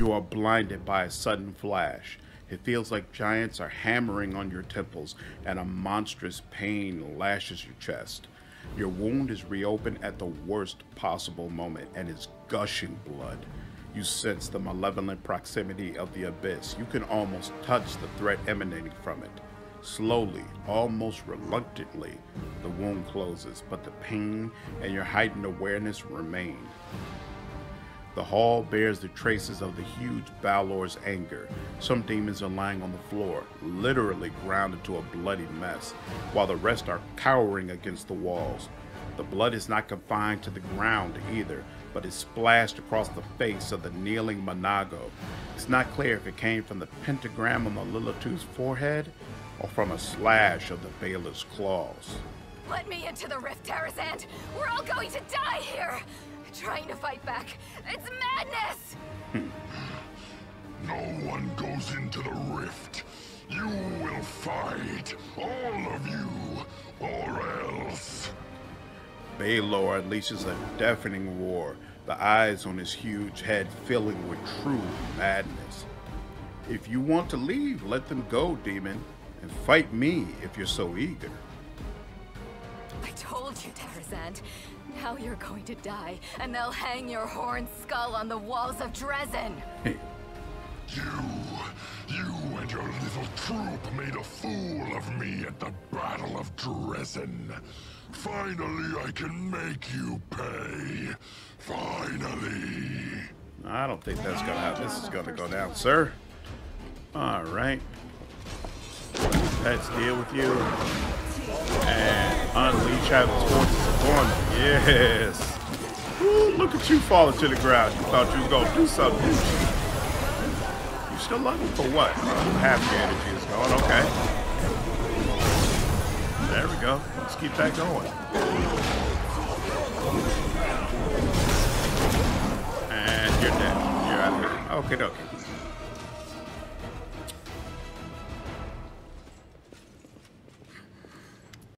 You are blinded by a sudden flash. It feels like giants are hammering on your temples, and a monstrous pain lashes your chest. Your wound is reopened at the worst possible moment and is gushing blood. You sense the malevolent proximity of the abyss. You can almost touch the threat emanating from it. Slowly, almost reluctantly, the wound closes, but the pain and your heightened awareness remain. The hall bears the traces of the huge Balor's anger. Some demons are lying on the floor, literally ground into a bloody mess, while the rest are cowering against the walls. The blood is not confined to the ground either, but is splashed across the face of the kneeling Minagho. It's not clear if it came from the pentagram on the Lilitu's forehead or from a slash of the Balor's claws. Let me into the rift, Tarazand! We're all going to die here! Trying to fight back. It's madness! no one goes into the rift. You will fight, all of you, or else. Balor unleashes a deafening roar, the eyes on his huge head filling with true madness. If you want to leave, let them go, demon, and fight me if you're so eager. I you, Tarazand. Now you're going to die, and they'll hang your horned skull on the walls of Drezen. you, you and your little troop made a fool of me at the Battle of Drezen. Finally, I can make you pay. Finally. I don't think that's gonna happen. This is gonna go down, sir. All right. Let's deal with you and Heaven's forces upon them. Yes. Ooh, look at you falling to the ground. You thought you was gonna do something. You still looking for what? Half your energy is going. Okay. There we go. Let's keep that going. And you're dead. You're out of here. Okay, okay.